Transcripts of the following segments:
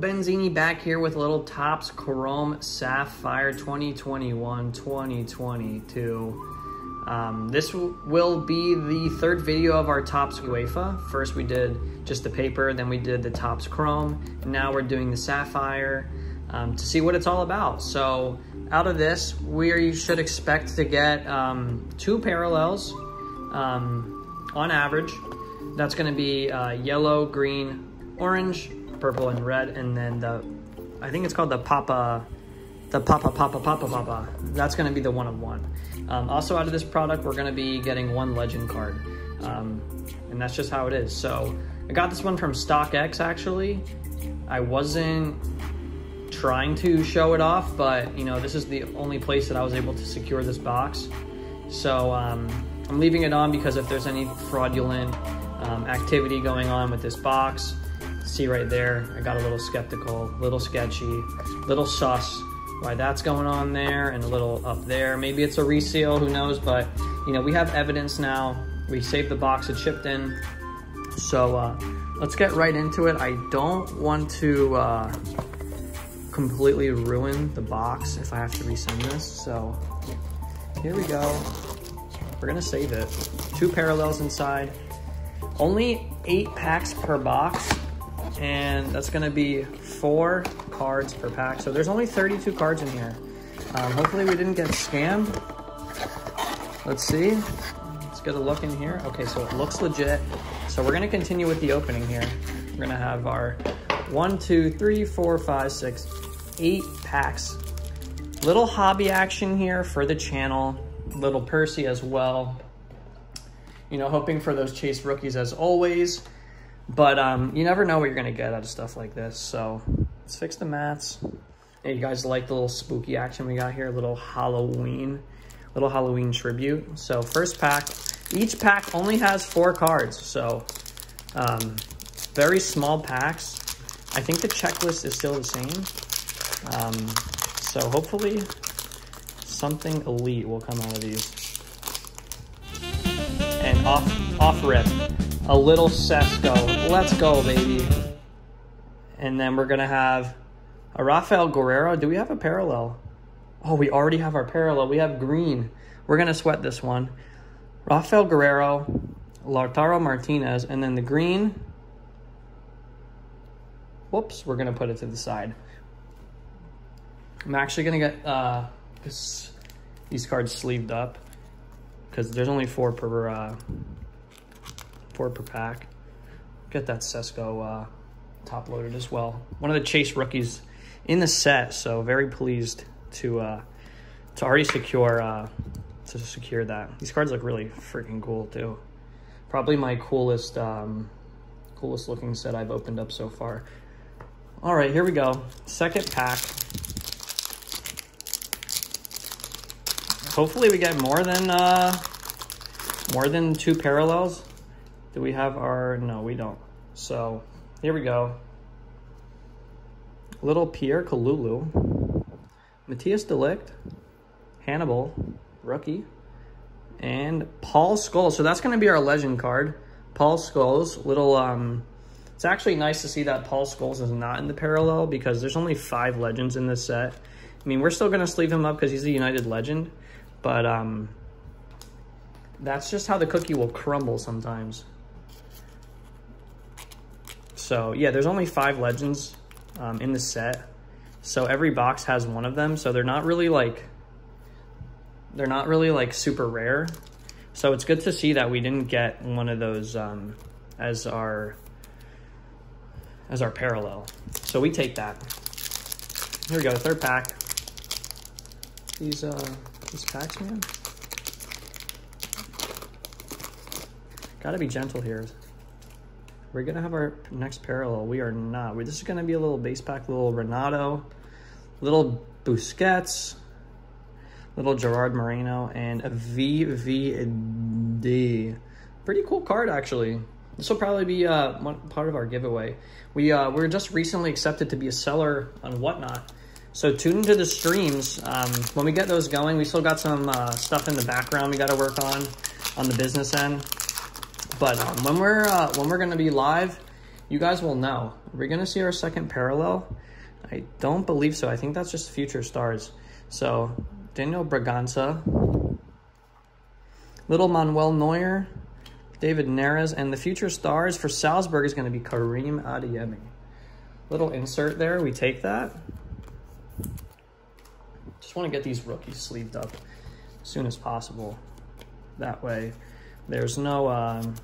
Benzini back here with a little Topps Chrome Sapphire 2021-2022. Um, this will be the third video of our Topps UEFA. First we did just the paper, then we did the Topps Chrome, and now we're doing the Sapphire um, to see what it's all about. So out of this, we should expect to get um, two parallels um, on average. That's gonna be uh, yellow, green, orange, purple, and red, and then the, I think it's called the Papa, the Papa Papa Papa Papa. That's gonna be the one of one. Um, also out of this product, we're gonna be getting one legend card. Um, and that's just how it is. So I got this one from StockX actually. I wasn't trying to show it off, but you know, this is the only place that I was able to secure this box. So um, I'm leaving it on because if there's any fraudulent um, activity going on with this box, see right there, I got a little skeptical, little sketchy, little sus why that's going on there and a little up there. Maybe it's a reseal, who knows, but you know, we have evidence now. We saved the box, it shipped in. So uh, let's get right into it. I don't want to uh, completely ruin the box if I have to resend this. So here we go. We're gonna save it. Two parallels inside. Only eight packs per box and that's gonna be four cards per pack. So there's only 32 cards in here. Um, hopefully we didn't get scammed. Let's see. Let's get a look in here. Okay, so it looks legit. So we're gonna continue with the opening here. We're gonna have our one, two, three, four, five, six, eight packs. Little hobby action here for the channel. Little Percy as well. You know, hoping for those chase rookies as always. But um, you never know what you're gonna get out of stuff like this. So let's fix the mats. Hey, you guys like the little spooky action we got here? A little Halloween, little Halloween tribute. So first pack, each pack only has four cards. So um, very small packs. I think the checklist is still the same. Um, so hopefully something elite will come out of these. And off, off rip a little Sesko. Let's go, baby. And then we're going to have a Rafael Guerreiro. Do we have a parallel? Oh, we already have our parallel. We have green. We're going to sweat this one. Rafael Guerreiro, Lautaro Martinez, and then the green. Whoops, we're going to put it to the side. I'm actually going to get uh, this, these cards sleeved up because there's only four per... Uh, four per pack. Get that Sesko uh, top loaded as well. One of the Chase rookies in the set, so very pleased to uh, to already secure uh, to secure that. These cards look really freaking cool too. Probably my coolest um, coolest looking set I've opened up so far. All right, here we go. Second pack. Hopefully we get more than uh, more than two parallels. Do we have our, no, we don't. So here we go. Little Pierre Kalulu, Matthijs de Ligt, Hannibal, rookie, and Paul Scholes. So that's going to be our legend card. Paul Scholes, little, um, it's actually nice to see that Paul Scholes is not in the parallel because there's only five legends in this set. I mean, we're still going to sleeve him up because he's a United legend, but um, that's just how the cookie will crumble sometimes. So yeah, there's only five legends um, in the set. So every box has one of them. So they're not really like, they're not really like super rare. So it's good to see that we didn't get one of those um, as our as our parallel. So we take that. Here we go, third pack. These uh these packs, man. Gotta be gentle here. We're gonna have our next parallel. We are not. We're, this is gonna be a little base pack, little Renato, little Busquets, little Gerard Moreno, and a VVD. Pretty cool card, actually. This will probably be uh, one part of our giveaway. We uh, we're just recently accepted to be a seller on Whatnot. So tune into the streams. Um, when we get those going, we still got some uh, stuff in the background we got to work on on the business end. But um, when we're uh, when we're gonna be live you guys will know. We're we to see our second parallel? I don't believe so. I think that's just future stars. So, Daniel Braganza, little Manuel Neuer, David Neres, and the future stars for Salzburg is going to be Karim Adeyemi. Little insert there. We take that. Just want to get these rookies sleeved up as soon as possible. That way, there's no um,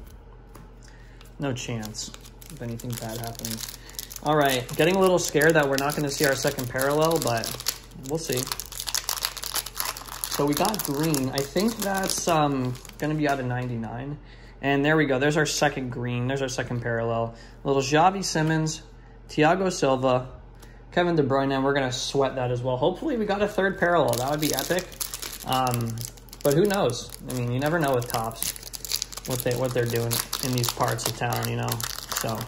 no chance of anything bad happening. All right, getting a little scared that we're not going to see our second parallel, but we'll see. So we got green. I think that's um, going to be out of 99. And there we go. There's our second green. There's our second parallel. Little Xavi Simons, Thiago Silva, Kevin De Bruyne, and we're going to sweat that as well. Hopefully we got a third parallel. That would be epic. Um, but who knows? I mean, you never know with Topps what they what they're doing in these parts of town, you know. So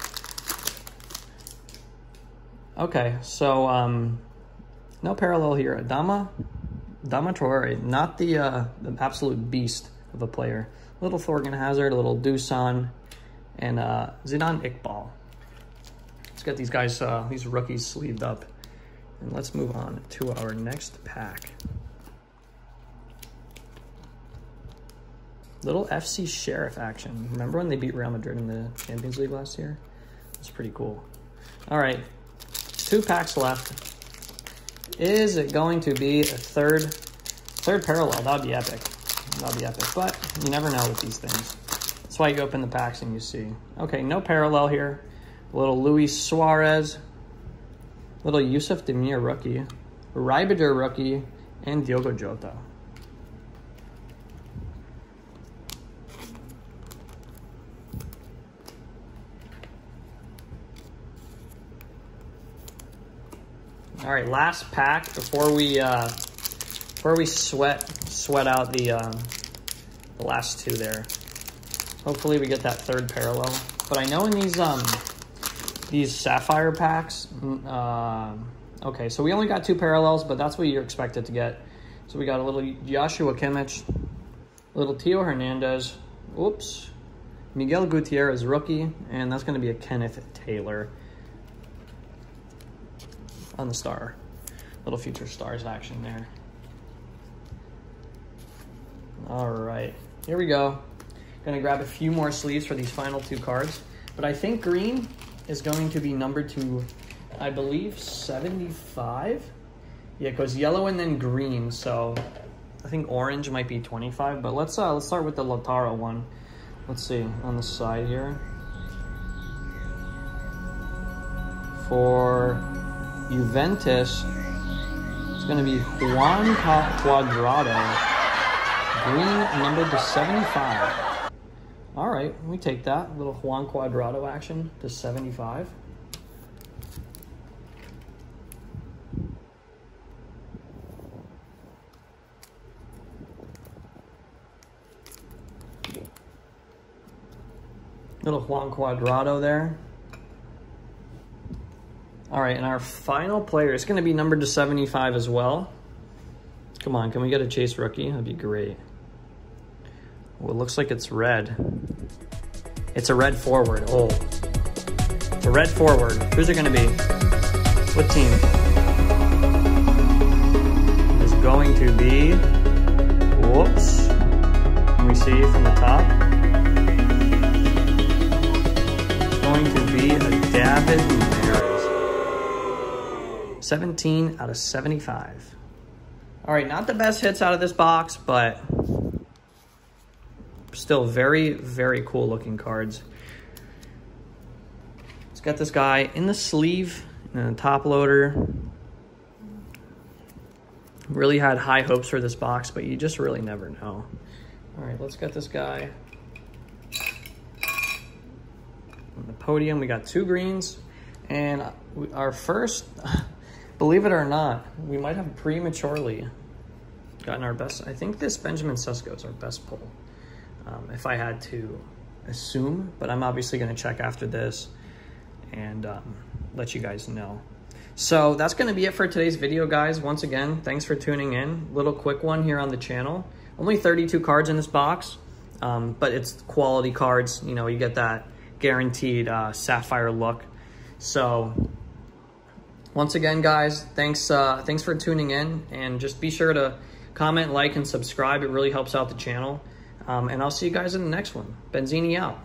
okay, so um, no parallel here. Adama, Adama Traore, not the uh, the absolute beast of a player. Little Thorgan Hazard, a little Dusan, and uh, Zidane Iqbal. Let's get these guys, uh, these rookies sleeved up. And let's move on to our next pack. Little FC Sheriff action. Remember when they beat Real Madrid in the Champions League last year? It's pretty cool. All right, two packs left. Is it going to be a third, third parallel? That'd be epic. That'd be epic, but you never know with these things. That's why you open the packs and you see. Okay, no parallel here. A little Luis Suarez, little Yusuf Demir rookie, Rybider rookie, and Diogo Jota. All right, last pack before we uh, before we sweat sweat out the, um, the last two there. Hopefully we get that third parallel. But I know in these um these sapphire packs, uh, okay, so we only got two parallels, but that's what you're expected to get. So we got a little Joshua Kimmich, little Theo Hernandez, oops, Miguel Gutierrez rookie, and that's going to be a Kenneth Taylor on the star. Little future stars action there. All right, here we go. Gonna grab a few more sleeves for these final two cards. But I think green is going to be numbered to, I believe, 75. Yeah, it goes yellow and then green. So I think orange might be 25. But let's uh, let's start with the Lautaro one. Let's see on the side here. For Juventus, it's going to be Juan Cuadrado, green number to 75. All right, we take that. A little Juan Cuadrado action to 75. Little Juan Cuadrado there. All right, and our final player is going to be numbered to 75 as well. Come on, can we get a chase rookie? That'd be great. Well, it looks like it's red. It's a red forward. Oh. It's a red forward. Who's it going to be? What team? It is going to be... Whoops. Can we see from the top? 17 out of 75. All right, not the best hits out of this box, but still very, very cool looking cards. Let's get this guy in the sleeve and the top loader. Really had high hopes for this box, but you just really never know. All right, let's get this guy. On the podium, we got two greens. And our first, Believe it or not, we might have prematurely gotten our best. I think this Benjamin Sesko is our best pull, um, if I had to assume, but I'm obviously going to check after this and um, let you guys know. So that's going to be it for today's video, guys. Once again, thanks for tuning in. Little quick one here on the channel. Only 32 cards in this box, um, but it's quality cards. You know, you get that guaranteed uh, sapphire look. So once again, guys, thanks, uh, thanks for tuning in and just be sure to comment, like, and subscribe. It really helps out the channel. Um, and I'll see you guys in the next one. Benzini out.